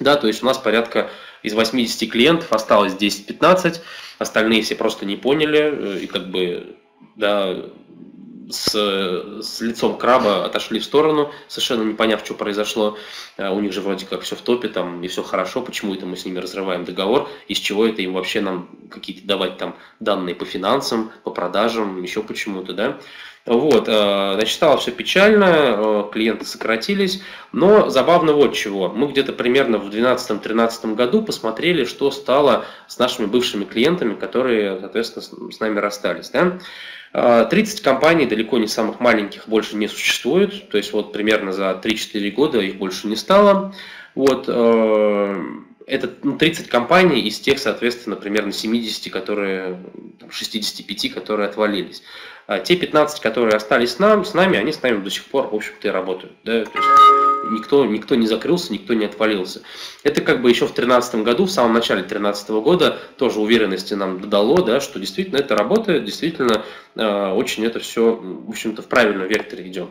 Да, то есть у нас порядка из 80 клиентов осталось 10-15, остальные все просто не поняли э, и как бы да, с, с лицом краба отошли в сторону, совершенно не поняв, что произошло. Э, у них же вроде как все в топе, там, и все хорошо, почему это мы с ними разрываем договор, из чего это им вообще нам какие-то давать там данные по финансам, по продажам, еще почему-то, да. Вот, э, значит, стало все печально, э, клиенты сократились, но забавно вот чего. Мы где-то примерно в 2012-2013 году посмотрели, что стало с нашими бывшими клиентами, которые, соответственно, с нами расстались. Да? 30 компаний, далеко не самых маленьких, больше не существует. То есть вот примерно за 3-4 года их больше не стало. Вот, э, это ну, 30 компаний из тех, соответственно, примерно 70, которые, 65, которые отвалились. А те 15, которые остались нам, с нами, они с нами до сих пор, в общем-то, и работают. Да? То есть никто, никто не закрылся, никто не отвалился. Это как бы еще в 2013 году, в самом начале 2013 года, тоже уверенности нам додало, да, что действительно это работает, действительно э, очень это все, в общем-то, в правильном векторе идем.